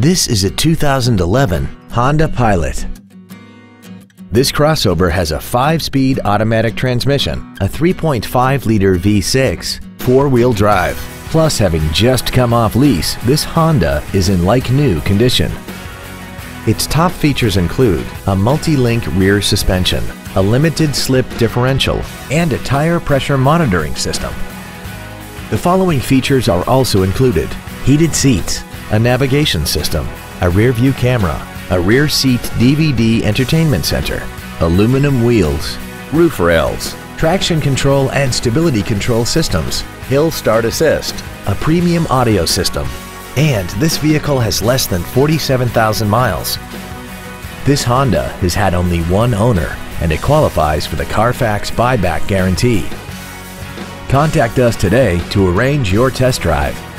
This is a 2011 Honda Pilot. This crossover has a 5-speed automatic transmission, a 3.5-liter V6, four-wheel drive. Plus, having just come off lease, this Honda is in like-new condition. Its top features include a multi-link rear suspension, a limited slip differential, and a tire pressure monitoring system. The following features are also included. Heated seats, a navigation system, a rear view camera, a rear seat DVD entertainment center, aluminum wheels, roof rails, traction control and stability control systems, hill start assist, a premium audio system, and this vehicle has less than 47,000 miles. This Honda has had only one owner and it qualifies for the Carfax buyback guarantee. Contact us today to arrange your test drive.